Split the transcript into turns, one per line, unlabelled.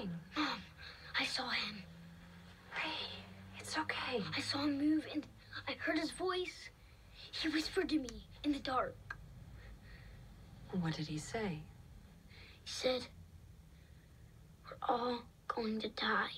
doing?
Mom, I saw him.
Ray, it's okay.
I saw him move and I heard his voice. He whispered to me in the dark.
What did he say?
He said, We're all going to die.